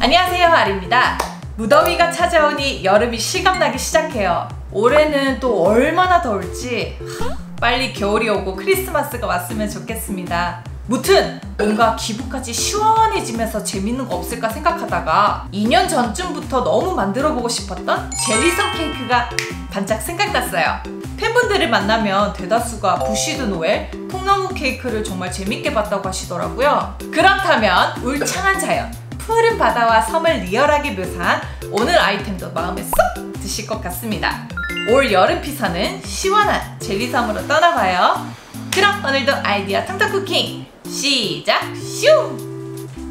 안녕하세요 아리입니다. 무더위가 찾아오니 여름이 실감나기 시작해요. 올해는 또 얼마나 더울지 하, 빨리 겨울이 오고 크리스마스가 왔으면 좋겠습니다. 무튼 뭔가 기분까지 시원해지면서 재밌는 거 없을까 생각하다가 2년 전쯤부터 너무 만들어보고 싶었던 젤리성 케이크가 반짝 생각났어요. 팬분들을 만나면 대다수가 부시드 노엘, 통나무 케이크를 정말 재밌게 봤다고 하시더라고요 그렇다면 울창한 자연, 푸른 바다와 섬을 리얼하게 묘사한 오늘 아이템도 마음에 쏙 드실 것 같습니다. 올 여름 피서는 시원한 젤리섬으로 떠나봐요. 그럼 오늘도 아이디어 탕탕 cooking 시작 슝!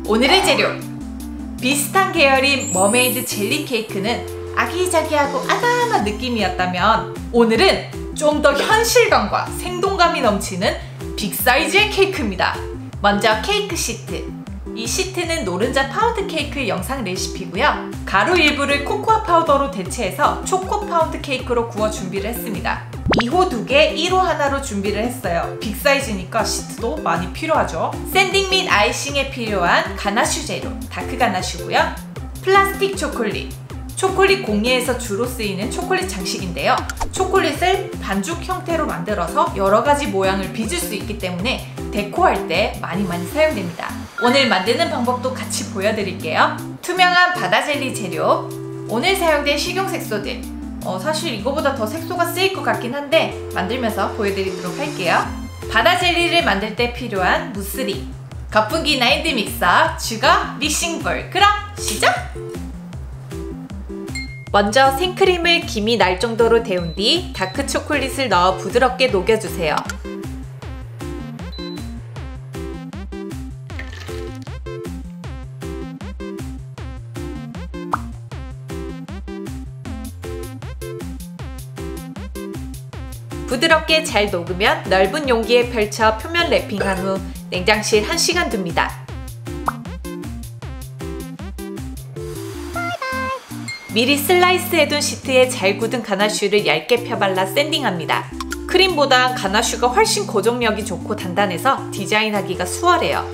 오늘의 재료 비슷한 계열인 mermaid 젤리 케이크는 아기자기하고 아담한 느낌이었다면 오늘은 좀 더 현실감과 생동감이 넘치는 big size의 케이크입니다. 먼저 케이크 시트 이 시트는 노른자 파운드 케이크 영상 레시피고요. 가루 일부를 코코아 파우더로 대체해서 초코 파운드 케이크로 구워 준비를 했습니다. 2호 2개, 1호 하나로 준비를 했어요. big size니까 시트도 많이 필요하죠. 샌딩 및 icing에 필요한 가나슈 재료, 다크 가나슈고요. 플라스틱 초콜릿, 초콜릿 공예에서 주로 쓰이는 초콜릿 장식인데요. 초콜릿을 반죽 형태로 만들어서 여러 가지 모양을 빚을 수 있기 때문에 데코할 때 많이 많이 사용됩니다. 오늘 만드는 방법도 같이 보여드릴게요. 투명한 바다 젤리 재료 오늘 사용된 식용 색소들 어, 사실 이거보다 더 색소가 쓰일 것 같긴 한데 만들면서 보여드리도록 할게요. 바다 젤리를 만들 때 필요한 무스리 거품기 나인드 믹서, 주거, 믹싱볼 그럼 시작! 먼저 생크림을 김이 날 정도로 데운 뒤 다크 초콜릿을 넣어 부드럽게 녹여주세요. 부드럽게 잘 녹으면 넓은 용기에 펼쳐 표면 랩핑한 후 냉장실 1시간 둡니다. 미리 슬라이스해둔 시트에 잘 굳은 가나슈를 얇게 펴발라 샌딩합니다. 크림보다 가나슈가 훨씬 고정력이 좋고 단단해서 디자인하기가 수월해요.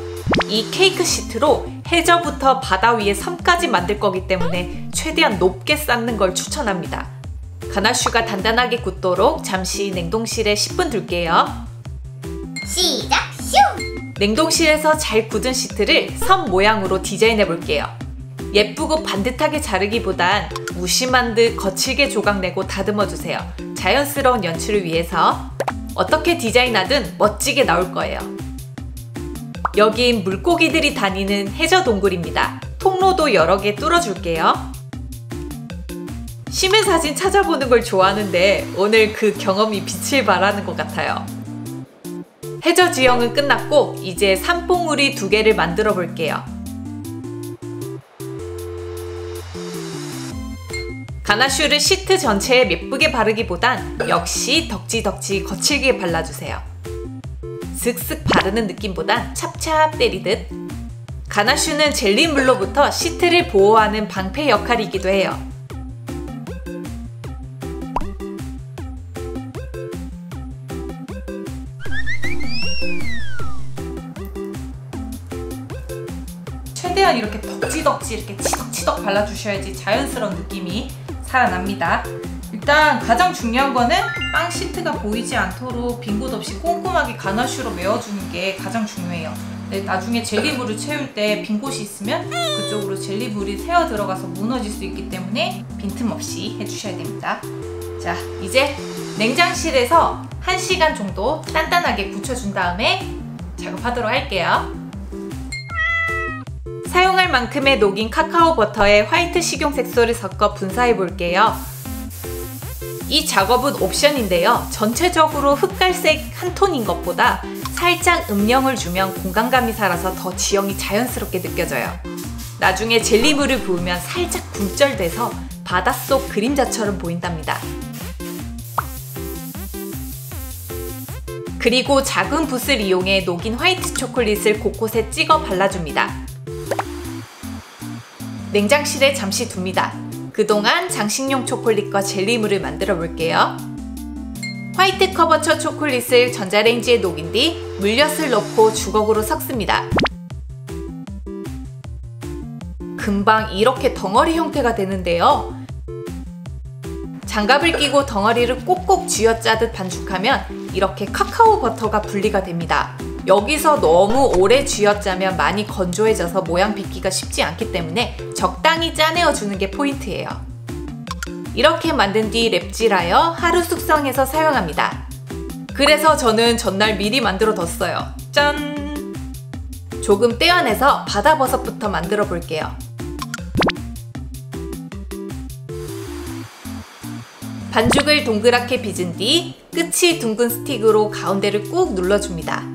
이 케이크 시트로 해저부터 바다 위에 섬까지 만들 거기 때문에 최대한 높게 쌓는 걸 추천합니다. 가나슈가 단단하게 굳도록 잠시 냉동실에 10분 둘게요. 시작 슝! 냉동실에서 잘 굳은 시트를 섬 모양으로 디자인해 볼게요. 예쁘고 반듯하게 자르기보단 무심한 듯 거칠게 조각내고 다듬어 주세요. 자연스러운 연출을 위해서 어떻게 디자인하든 멋지게 나올 거예요. 여긴 물고기들이 다니는 해저 동굴입니다. 통로도 여러 개 뚫어줄게요. 심해 사진 찾아보는 걸 좋아하는데 오늘 그 경험이 빛을 발하는 것 같아요. 해저 지형은 끝났고 이제 산봉우리 두 개를 만들어 볼게요. 가나슈를 시트 전체에 예쁘게 바르기보단 역시 덕지덕지 거칠게 발라주세요. 슥슥 바르는 느낌보단 찹찹 때리듯 가나슈는 젤리물로부터 시트를 보호하는 방패 역할이기도 해요. 최대한 이렇게 덕지덕지 이렇게 치덕치덕 발라주셔야지 자연스러운 느낌이 살아납니다. 일단 가장 중요한 거는 빵 시트가 보이지 않도록 빈 곳 없이 꼼꼼하게 가나슈로 메워주는 게 가장 중요해요. 네, 나중에 젤리물을 채울 때 빈 곳이 있으면 그쪽으로 젤리물이 새어 들어가서 무너질 수 있기 때문에 빈틈없이 해주셔야 됩니다. 자, 이제 냉장실에서 1시간 정도 단단하게 굳혀준 다음에 작업하도록 할게요. 사용할 만큼의 녹인 카카오 버터에 화이트 식용색소를 섞어 분사해 볼게요. 이 작업은 옵션인데요. 전체적으로 흑갈색 한 톤인 것보다 살짝 음영을 주면 공간감이 살아서 더 지형이 자연스럽게 느껴져요. 나중에 젤리물을 부으면 살짝 굴절돼서 바닷속 그림자처럼 보인답니다. 그리고 작은 붓을 이용해 녹인 화이트 초콜릿을 곳곳에 찍어 발라줍니다. 냉장실에 잠시 둡니다. 그동안 장식용 초콜릿과 젤리물을 만들어 볼게요. 화이트 couverture 초콜릿을 전자레인지에 녹인 뒤 물엿을 넣고 주걱으로 섞습니다. 금방 이렇게 덩어리 형태가 되는데요. 장갑을 끼고 덩어리를 꼭꼭 쥐어짜듯 반죽하면 이렇게 카카오 버터가 분리가 됩니다. 여기서 너무 오래 쥐어짜면 많이 건조해져서 모양 빚기가 쉽지 않기 때문에 적당히 짜내어 주는 게 포인트예요. 이렇게 만든 뒤 랩질하여 하루 숙성해서 사용합니다. 그래서 저는 전날 미리 만들어 뒀어요. 짠! 조금 떼어내서 바다버섯부터 만들어 볼게요. 반죽을 동그랗게 빚은 뒤 끝이 둥근 스틱으로 가운데를 꾹 눌러줍니다.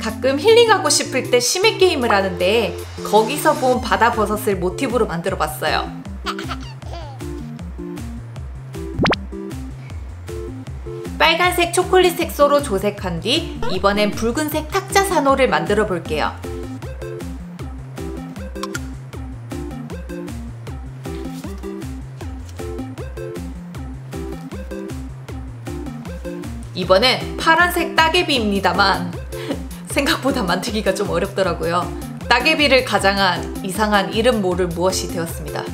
가끔 힐링하고 싶을 때 심해 게임을 하는데 거기서 본 바다 버섯을 모티브로 만들어 봤어요. 빨간색 초콜릿 색소로 조색한 뒤 이번엔 붉은색 탁자 산호를 만들어 볼게요. 이번엔 파란색 따개비입니다만 생각보다 만들기가 좀 어렵더라고요. 따개비를 가장한 이상한 이름 모를 무엇이 되었습니다.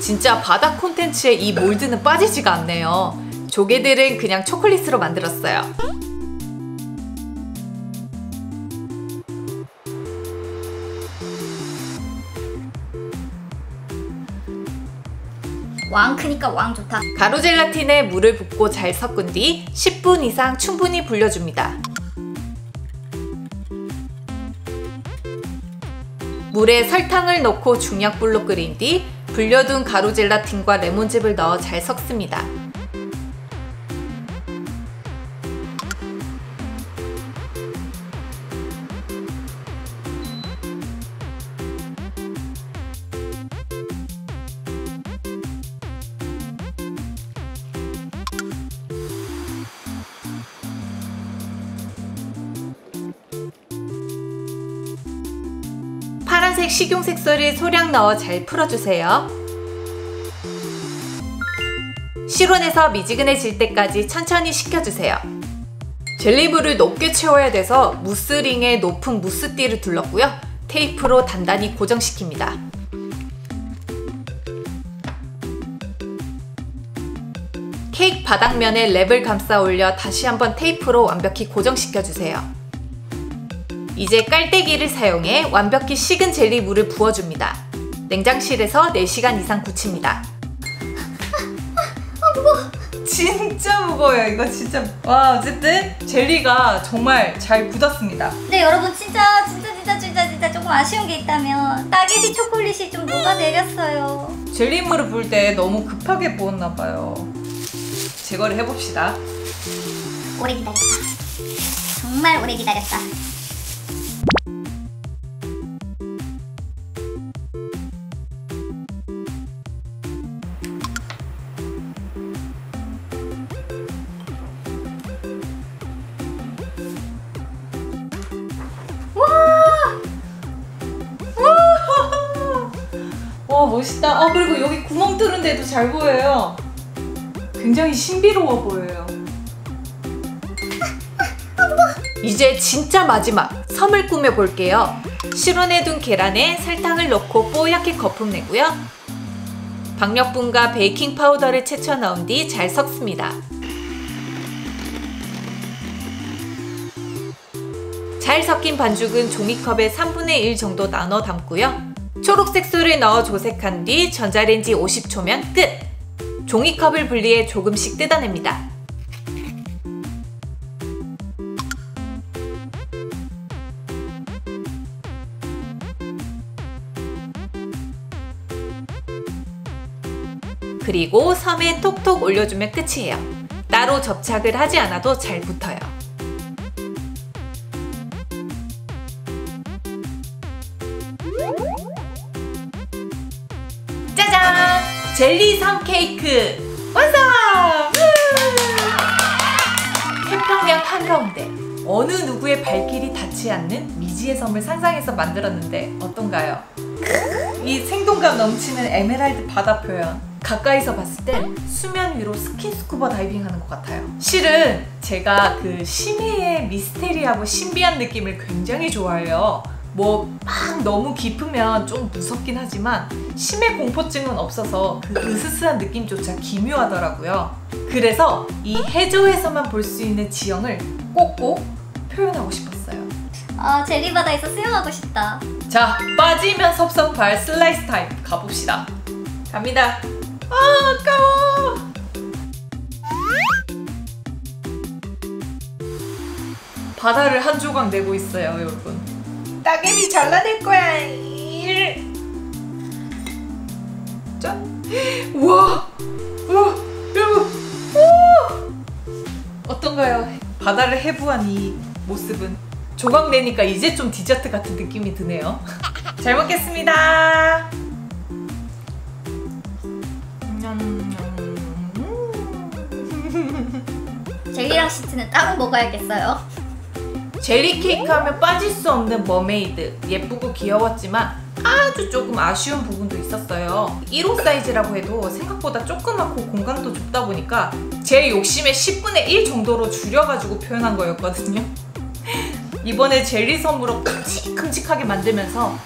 진짜 바다 콘텐츠에 이 몰드는 빠지지가 않네요. 조개들은 그냥 초콜릿으로 만들었어요. 왕 크니까 왕 좋다. 가루 젤라틴에 물을 붓고 잘 섞은 뒤 10분 이상 충분히 불려줍니다. 물에 설탕을 넣고 중약불로 끓인 뒤 불려둔 가루 젤라틴과 레몬즙을 넣어 잘 섞습니다. 식용색소를 소량 넣어 잘 풀어주세요. 실온에서 미지근해질 때까지 천천히 식혀주세요. 젤리브를 높게 채워야 돼서 무스링에 높은 무스띠를 둘렀고요. 테이프로 단단히 고정시킵니다. 케이크 바닥면에 랩을 감싸 올려 다시 한번 테이프로 완벽히 고정시켜주세요. 이제 깔때기를 사용해 완벽히 식은 젤리 물을 부어줍니다. 냉장실에서 4시간 이상 굳힙니다. 진짜 무거워요. 이거 진짜. 와, 어쨌든 젤리가 정말 잘 굳었습니다. 네 여러분 진짜 진짜 진짜 진짜 진짜 조금 아쉬운 게 있다면 따개비 초콜릿이 좀 녹아내렸어요. 젤리물을 부을 때 너무 급하게 부었나 봐요. 제거를 해봅시다. 오래 기다렸다. 정말 오래 기다렸다. 여기 구멍 뚫은 데도 잘 보여요. 굉장히 신비로워 보여요. 이제 진짜 마지막 섬을 꾸며 볼게요. 실온에 둔 계란에 설탕을 넣고 뽀얗게 거품 내고요. 박력분과 베이킹 파우더를 채쳐 넣은 뒤 잘 섞습니다. 잘 섞인 반죽은 종이컵에 3분의 1 정도 나눠 담고요. 초록색소를 넣어 조색한 뒤 전자레인지 50초면 끝! 종이컵을 분리해 조금씩 뜯어냅니다. 그리고 섬에 톡톡 올려주면 끝이에요. 따로 접착을 하지 않아도 잘 붙어요. 젤리 섬 케이크 완성! 태평양 한가운데 어느 누구의 발길이 닿지 않는 미지의 섬을 상상해서 만들었는데 어떤가요? 이 생동감 넘치는 에메랄드 바다 표현. 가까이서 봤을 땐 수면 위로 스킨스쿠버 다이빙 하는 것 같아요. 실은 제가 그 심해의 미스테리하고 신비한 느낌을 굉장히 좋아해요. 뭐 막 너무 깊으면 좀 무섭긴 하지만 심해 공포증은 없어서 그 으스스한 느낌조차 기묘하더라고요. 그래서 이 해저에서만 볼 수 있는 지형을 꼭꼭 표현하고 싶었어요. 아 젤리 바다에서 수영하고 싶다. 자, 빠지면 섭섭할 슬라이스 타임 가봅시다. 갑니다. 아, 아까워. 바다를 한 조각 내고 있어요, 여러분. 따개비 잘라낼 거야. 일. 짠. 우와. 우와. 어떤가요? 바다를 해부한 이 모습은 조각 내니까 이제 좀 디저트 같은 느낌이 드네요. 잘 먹겠습니다. 젤리랑 시트는 따로 먹어야겠어요. 젤리 케이크 하면 빠질 수 없는 mermaid. 예쁘고 귀여웠지만 아주 조금 아쉬운 부분도 있었어요. 1호 사이즈라고 해도 생각보다 조그맣고 공간도 좁다 보니까 제 욕심의 10분의 1 정도로 줄여가지고 표현한 거였거든요. 이번에 젤리 섬으로 큼직큼직하게 만들면서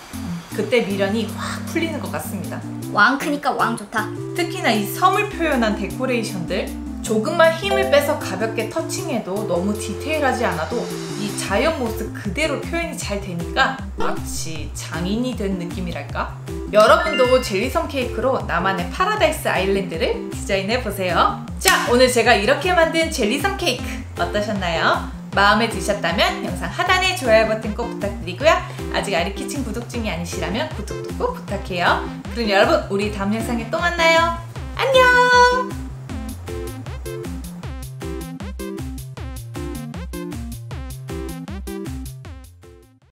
그때 미련이 확 풀리는 것 같습니다. 왕 크니까 왕 좋다. 특히나 이 섬을 표현한 데코레이션들 조금만 힘을 빼서 가볍게 touching해도 너무 디테일하지 않아도 이 자연 모습 그대로 표현이 잘 되니까 마치 장인이 된 느낌이랄까? 여러분도 젤리섬 케이크로 나만의 paradise island를 디자인해 보세요. 자, 오늘 제가 이렇게 만든 젤리섬 케이크 어떠셨나요? 마음에 드셨다면 영상 하단에 좋아요 버튼 꼭 부탁드리고요. 아직 아리키친 구독 중이 아니시라면 구독도 꼭 부탁해요. 그럼 여러분 우리 다음 영상에 또 만나요. 안녕!